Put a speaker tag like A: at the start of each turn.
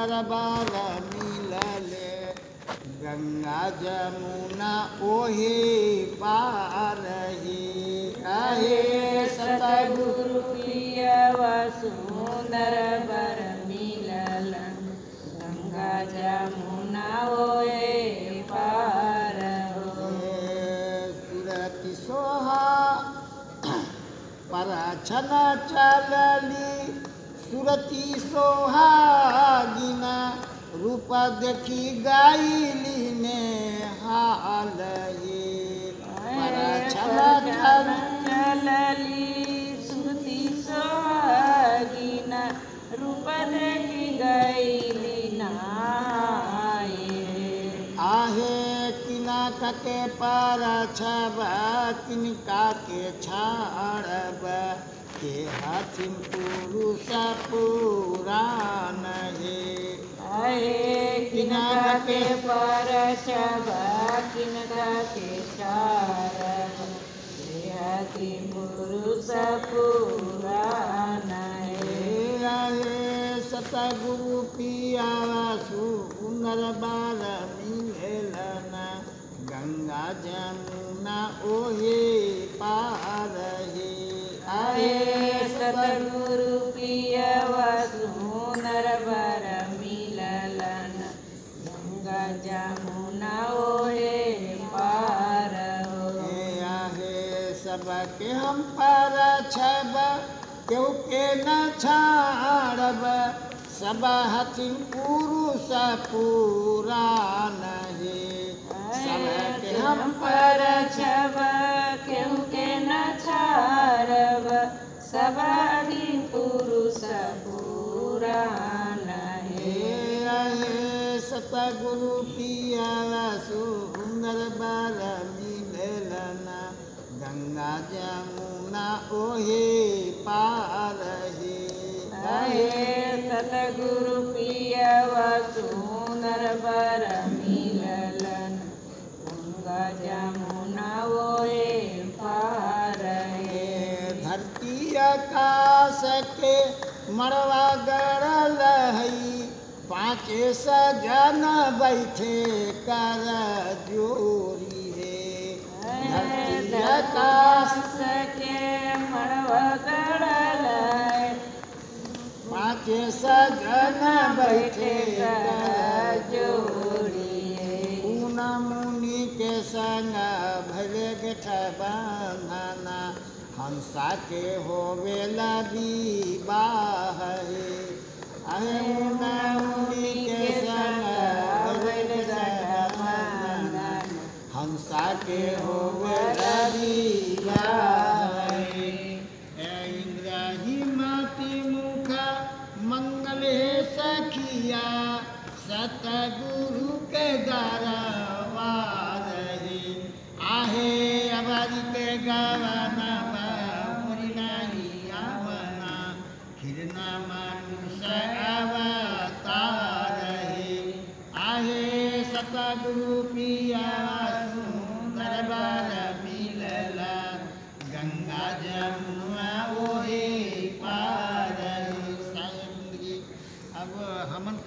A: दरबार मिलले। गंगा जमुना ओहे पार ही। आहे
B: सतगुरु प्रिय सुंदर बर मिलल। गंगा जमुना ओए पार
A: सुरति सोहा। पर चलली। सुरती सोहागिना रूप देखी गाइली ने हाल ये। चल
B: चलली श्रुति सोहागिना रूप देखी गईली नाये
A: आहे किना कके पर छब किनका के छाड़ब। के हाथिम पुरुष पुराण हे
B: आए किनका के परशब किनका के चार देहति पुरुष पुराण है
A: सतगुरु पिया सुंदर बार मिलन गंगा जमुना ओहे पार।
B: आए सतगुरु प्रिय सुंदर बर मिललन गंगा जमुना ओहे पार हो
A: आहे सबके हम पर छब केहू के न छाड़ब सब हथिन पुरुष पुराण हे सबके हम
B: पर छब।
A: आहे सतगुरु पिया सुंदर बार मिलन गंगा जमुना ओहे पार हे
B: हे सतगुरु प्रिय सुंदर बर मिललन गंगा जमुना ओए पार हे
A: धरती आकाश के मड़वा गड़ल हई पाँचे सजन बैठे कर जोरी है।
B: के
A: पाँचे सजन बैठे कर पूना मुनि के संग भले गेठ बंधना हंसा के होवे लबी बाह अहे के होवे लबी इंद्राही माती मुख, मंगल हे सखिया, सतगुरु के दरबार हे। आहे अबारी के गवाना हे। सतगुरु पिया सुंदर